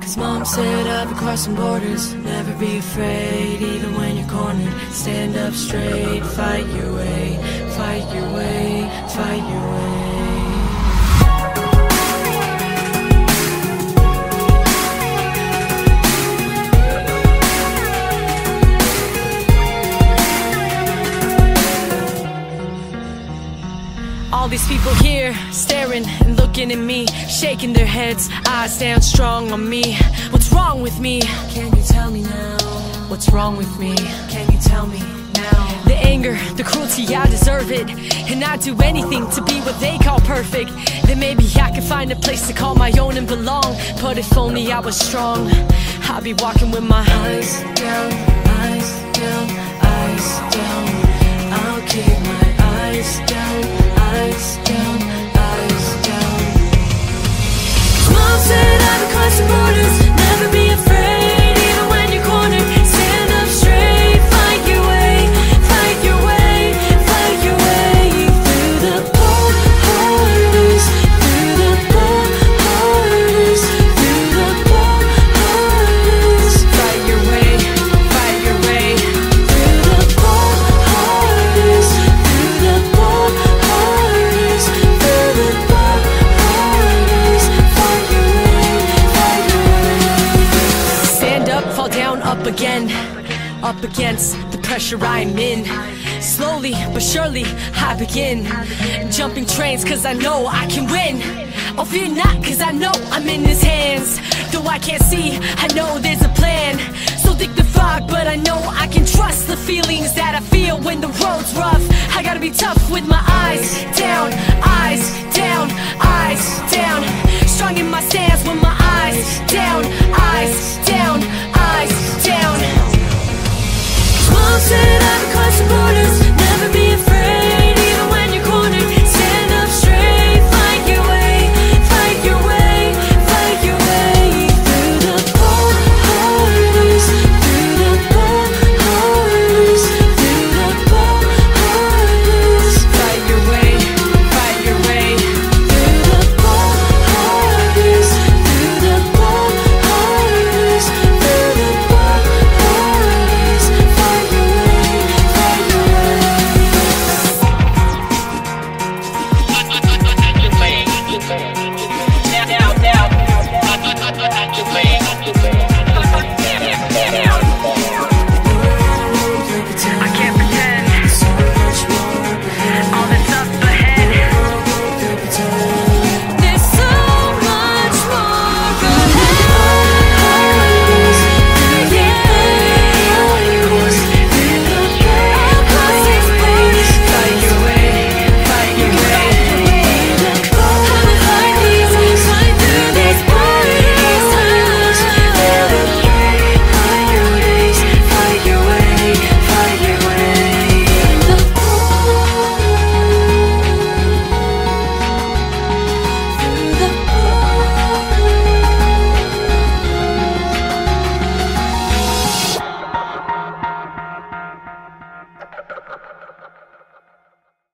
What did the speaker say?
Cause mom said be crossing borders Never be afraid, even when you're cornered. Stand up straight, fight your way Fight your way, fight your way these people here staring and looking at me, shaking their heads, eyes down strong on me. What's wrong with me? Can you tell me now? What's wrong with me? Can you tell me now? The anger, the cruelty, I deserve it. And I'd do anything to be what they call perfect. Then maybe I could find a place to call my own and belong. But if only I was strong, I'd be walking with my eyes down, eyes down, eyes down. I'll keep my eyes down, again. Up against the pressure I'm in. Slowly but surely I begin. Jumping trains cause I know I can win. Oh, fear not cause I know I'm in his hands. Though I can't see, I know there's a plan. So thick the fog, but I know I can trust the feelings that I feel when the road's rough. I gotta be tough with my eyes down, eyes down, eyes down. Strong in my stance when my